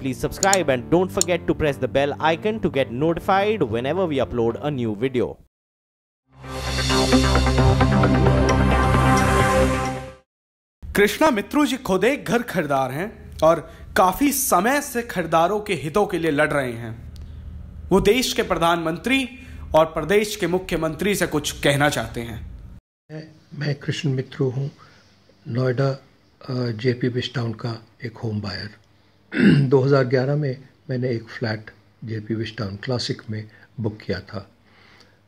Please subscribe and don't forget to press the bell icon to get notified whenever we upload a new video. Krishna मित्रू जी खुद एक घर खरीदार हैं और काफ़ी समय से खरीदारों के हितों के लिए लड़ रहे हैं। वो देश के प्रधानमंत्री और प्रदेश के मुख्यमंत्री से कुछ कहना चाहते हैं। मैं कृष्ण मित्रू हूँ नोएडा जेपी विस्टाउन का एक होम बायर। 2011 में मैंने एक flat J P Wish Town Klassic में बुक किया था।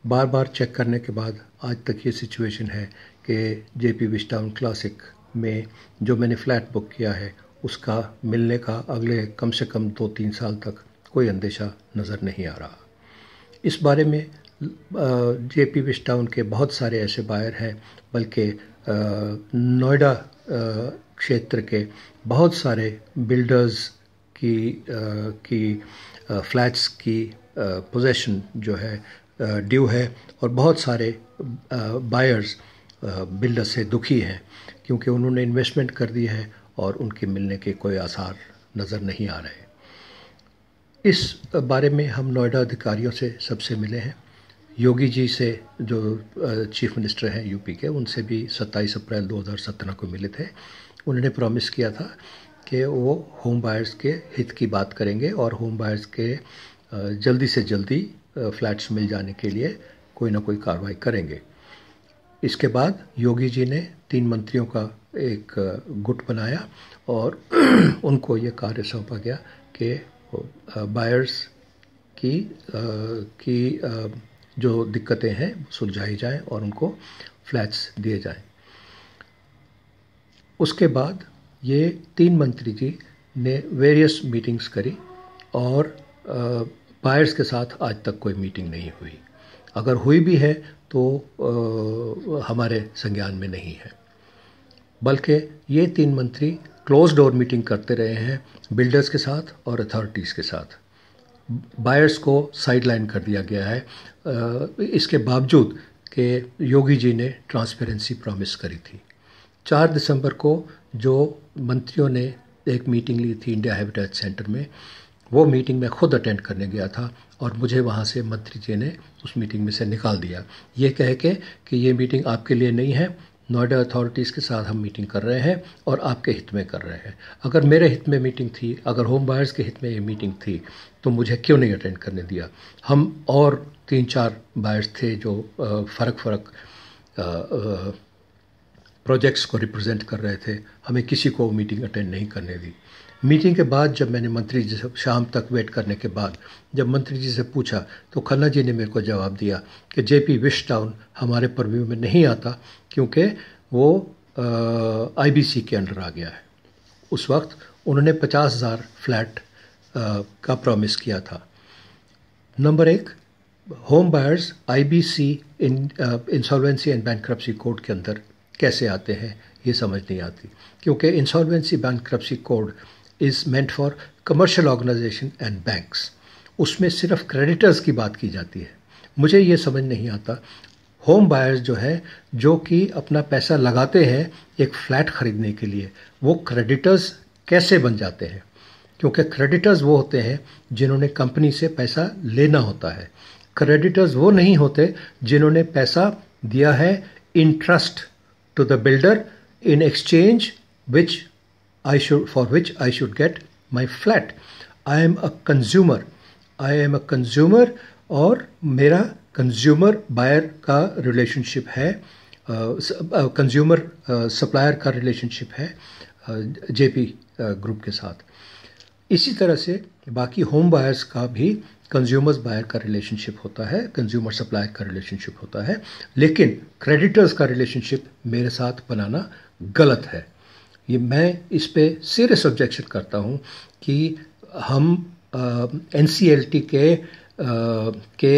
बार बार चेक करने के बाद आज तक ये सिचुएशन है कि जे पी विस्टाउन क्लासिक में जो मैंने फ़्लैट बुक किया है, उसका मिलने का अगले कम से कम दो तीन साल तक कोई अंदेशा नज़र नहीं आ रहा। इस बारे में जे पी विस्टाउन के बहुत सारे ऐसे बायर हैं, बल्कि नोएडा क्षेत्र के बहुत सारे बिल्डर्स की की फ्लैट्स की पोजेशन जो है ड्यू है और बहुत सारे बायर्स बिल्डर से दुखी हैं क्योंकि उन्होंने इन्वेस्टमेंट कर दी है और उनके मिलने के कोई आसार नज़र नहीं आ रहे। इस बारे में हम नोएडा अधिकारियों से सबसे मिले हैं। योगी जी से जो चीफ मिनिस्टर हैं यूपी के, उनसे भी 27 अप्रैल 2017 को मिले थे। उन्होंने प्रॉमिस किया था कि वो होम बायर्स के हित की बात करेंगे और होम बायर्स के जल्दी से जल्दी फ्लैट्स मिल जाने के लिए कोई ना कोई कार्रवाई करेंगे। इसके बाद योगी जी ने तीन मंत्रियों का एक गुट बनाया और उनको ये कार्य सौंपा गया कि बायर्स की की जो दिक्कतें हैं, सुलझाई जाएँ और उनको फ्लैट्स दिए जाएँ। उसके बाद ये तीन मंत्री जी ने वेरियस मीटिंग्स करी और बायर्स के साथ आज तक कोई मीटिंग नहीं हुई। अगर हुई भी है तो आ, हमारे संज्ञान में नहीं है। बल्कि ये तीन मंत्री क्लोज डोर मीटिंग करते रहे हैं बिल्डर्स के साथ और अथॉरिटीज़ के साथ। बायर्स को साइडलाइन कर दिया गया है। आ, इसके बावजूद कि योगी जी ने ट्रांसपेरेंसी प्रॉमिस करी थी। चार दिसंबर को जो मंत्रियों ने एक मीटिंग ली थी इंडिया हैबिटेट सेंटर में, वो मीटिंग मैं खुद अटेंड करने गया था और मुझे वहाँ से मंत्री जी ने उस मीटिंग में से निकाल दिया। ये कह के कि ये मीटिंग आपके लिए नहीं है, नोएडा अथॉरिटीज़ के साथ हम मीटिंग कर रहे हैं और आपके हित में कर रहे हैं। अगर मेरे हित में मीटिंग थी, अगर होम बायर्स के हित में ये मीटिंग थी तो मुझे क्यों नहीं अटेंड करने दिया? हम और तीन चार बायर्स थे जो फ़र्क फ़र्क प्रोजेक्ट्स को रिप्रेजेंट कर रहे थे, हमें किसी को मीटिंग अटेंड नहीं करने दी। मीटिंग के बाद जब मैंने मंत्री जी से, शाम तक वेट करने के बाद जब मंत्री जी से पूछा तो खन्ना जी ने मेरे को जवाब दिया कि जेपी विश टाउन हमारे परव्यू में नहीं आता क्योंकि वो आईबीसी के अंडर आ गया है। उस वक्त उन्होंने पचास हज़ार फ्लैट का प्रॉमिस किया था। नंबर एक home buyers IBC in insolvency and bankruptcy code के अंदर कैसे आते हैं, ये समझ नहीं आती। क्योंकि insolvency bank code is meant for commercial organisation and banks उसमें सिर्फ़ क्रेडिटर्स की बात की जाती है। मुझे ये समझ नहीं आता। होम बायर्स जो है, जो कि अपना पैसा लगाते हैं एक फ्लैट ख़रीदने के लिए, वो क्रेडिटर्स कैसे बन जाते हैं? क्योंकि क्रेडिटर्स वो होते हैं जिन्होंने कंपनी से पैसा लेना होता है। क्रेडिटर्स वो नहीं होते जिन्होंने पैसा दिया है into the builder in exchange which I should, for which I should get my flat. I am a consumer. I am a consumer और मेरा कंज्यूमर बायर का रिलेशनशिप है कंज्यूमर सप्लायर का रिलेशनशिप है जेपी ग्रुप के साथ इसी तरह से बाकी होम बायर्स का भी कंज्यूमर्स बायर का रिलेशनशिप होता है कंज्यूमर सप्लायर का रिलेशनशिप होता है लेकिन क्रेडिटर्स का रिलेशनशिप मेरे साथ बनाना गलत है। ये मैं इस पर सीरियस ऑब्जेक्शन करता हूँ कि हम एनसीएलटी के आ, के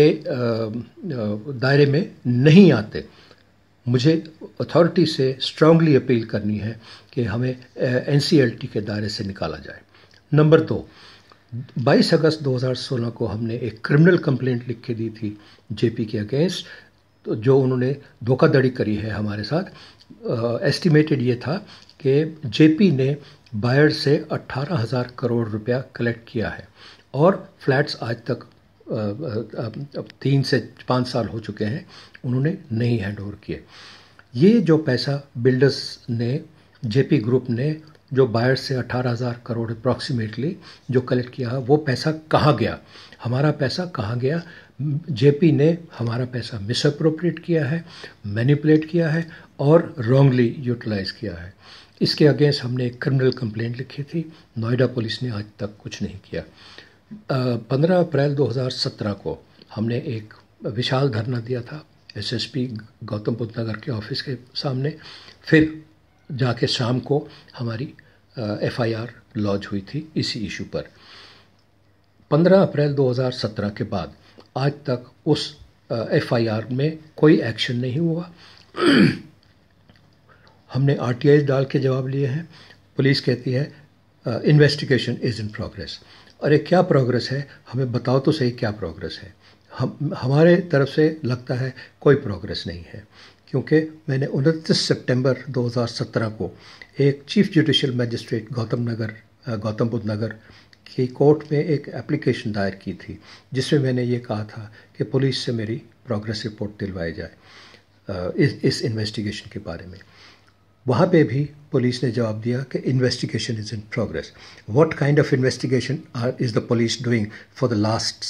दायरे में नहीं आते। मुझे अथॉरिटी से स्ट्रांगली अपील करनी है कि हमें एन सी एल टी के दायरे से निकाला जाए। नंबर दो 22 अगस्त 2016 को हमने एक क्रिमिनल कंप्लेंट लिख के दी थी जेपी के अगेंस्ट तो जो उन्होंने धोखाधड़ी करी है हमारे साथ। एस्टिमेटेड ये था कि जेपी ने बायर से अट्ठारह हज़ार करोड़ रुपया कलेक्ट किया है और फ्लैट्स आज तक अब तीन से पाँच साल हो चुके हैं, उन्होंने नहीं हैंड ओवर किए। ये जो पैसा बिल्डर्स ने जेपी ग्रुप ने जो बायर से अठारह हज़ार करोड़ अप्रॉक्सीमेटली जो कलेक्ट किया है, वो पैसा कहाँ गया? हमारा पैसा कहाँ गया? जेपी ने हमारा पैसा मिसअप्रोप्रिएट किया है मैनिपुलेट किया है और रॉन्गली यूटिलाइज किया है। इसके अगेंस्ट हमने एक क्रिमिनल कंप्लेंट लिखी थी, नोएडा पुलिस ने आज तक कुछ नहीं किया। पंद्रह अप्रैल 2017 को हमने एक विशाल धरना दिया था, एसएसपी गौतम बुद्ध नगर के ऑफ़िस के सामने। फिर जाके शाम को हमारी एफआईआर लॉन्च हुई थी इसी इशू पर। 15 अप्रैल 2017 के बाद आज तक उस एफआईआर में कोई एक्शन नहीं हुआ। हमने आरटीआई डाल के जवाब लिए हैं। पुलिस कहती है इन्वेस्टिगेशन इज़ इन प्रोग्रेस अरे, क्या प्रोग्रेस है? हमें बताओ तो सही क्या प्रोग्रेस है। हम, हमारे तरफ़ से लगता है कोई प्रोग्रेस नहीं है। क्योंकि मैंने उनतीस सितंबर 2017 को एक chief judicial magistrate Gautam Nagar Gautam Buddh Nagar की कोर्ट में एक एप्लीकेशन दायर की थी, जिसमें मैंने ये कहा था कि पुलिस से मेरी प्रोग्रेस रिपोर्ट दिलवाई जाए इस इस इन्वेस्टिगेशन के बारे में। वहाँ पे भी पुलिस ने जवाब दिया कि investigation is in progress. What kind of investigation are is the police doing for the last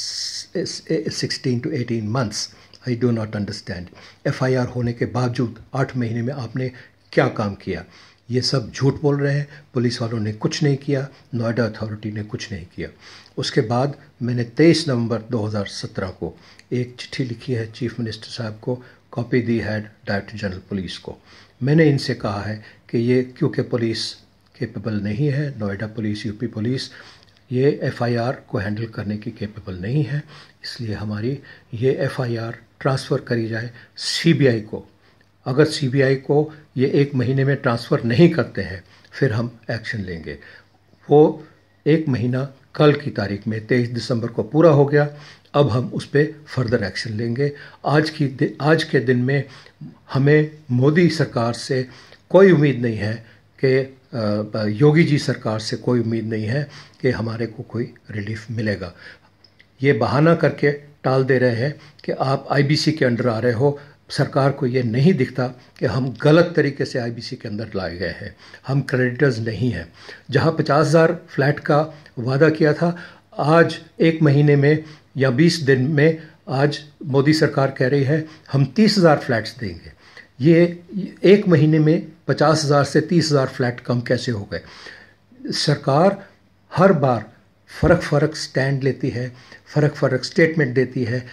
sixteen to eighteen months I do not understand F I R होने के बावजूद आठ महीने में आपने क्या काम किया? ये सब झूठ बोल रहे हैं। पुलिस वालों ने कुछ नहीं किया। नोएडा अथॉरिटी ने कुछ नहीं किया। उसके बाद मैंने 23 नवंबर 2017 को एक चिट्ठी लिखी है चीफ मिनिस्टर साहब को। कॉपी दी है डायरेक्टर जनरल पुलिस को। मैंने इनसे कहा है कि ये क्योंकि पुलिस केपेबल नहीं है। नोएडा पुलिस, यूपी पुलिस ये एफआईआर को हैंडल करने की केपेबल नहीं है, इसलिए हमारी ये एफआईआर ट्रांसफ़र करी जाए सीबीआई को। अगर सीबीआई को ये एक महीने में ट्रांसफ़र नहीं करते हैं, फिर हम एक्शन लेंगे। वो एक महीना कल की तारीख में, तेईस दिसंबर को पूरा हो गया, अब हम उस पर फर्दर एक्शन लेंगे। आज की आज के दिन में हमें मोदी सरकार से कोई उम्मीद नहीं है कि योगी जी सरकार से कोई उम्मीद नहीं है कि हमारे को कोई रिलीफ मिलेगा। ये बहाना करके टाल दे रहे हैं कि आप आईबीसी के अंडर आ रहे हो। सरकार को ये नहीं दिखता कि हम गलत तरीके से आईबीसी के अंदर लाए गए हैं। हम क्रेडिटर्स नहीं हैं। जहाँ पचास हज़ार फ्लैट का वादा किया था, आज एक महीने में या बीस दिन में आज मोदी सरकार कह रही है, हम तीस हज़ार फ्लैट्स देंगे। ये एक महीने में पचास हज़ार से तीस हज़ार फ्लैट कम कैसे हो गए? सरकार हर बार फ़र्क फ़र्क स्टैंड लेती है, फ़र्क फ़र्क स्टेटमेंट देती है,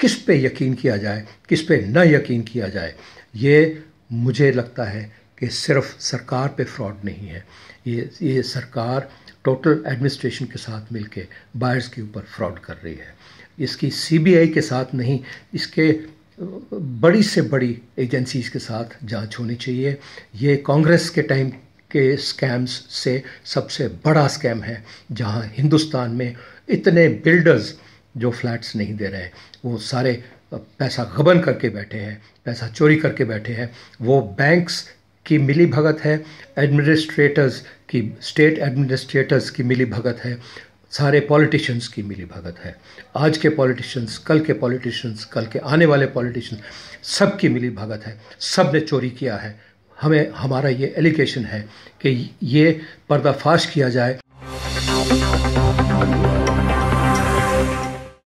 किस पे यकीन किया जाए, किस पे न यकीन किया जाए। ये मुझे लगता है कि सिर्फ़ सरकार पे फ्रॉड नहीं है। ये ये सरकार टोटल एडमिनिस्ट्रेशन के साथ मिलके बायर्स के ऊपर फ्रॉड कर रही है। इसकी सीबीआई के साथ नहीं, इसके बड़ी से बड़ी एजेंसीज के साथ जाँच होनी चाहिए। ये कांग्रेस के टाइम के स्कैम्स से सबसे बड़ा स्कैम है, जहाँ हिंदुस्तान में इतने बिल्डर्स जो फ्लैट्स नहीं दे रहे, वो सारे पैसा गबन करके बैठे हैं, पैसा चोरी करके बैठे हैं। वो बैंक्स की मिली भगत है एडमिनिस्ट्रेटर्स की स्टेट एडमिनिस्ट्रेटर्स की मिली भगत है। सारे पॉलिटिशियंस की मिली भगत है। आज के पॉलिटिशियंस, कल के पॉलिटिशियंस, कल के आने वाले पॉलिटिशियंस सब की मिली भगत है। सबने चोरी किया है। हमें, हमारा ये एलिगेशन है कि ये पर्दाफाश किया जाए।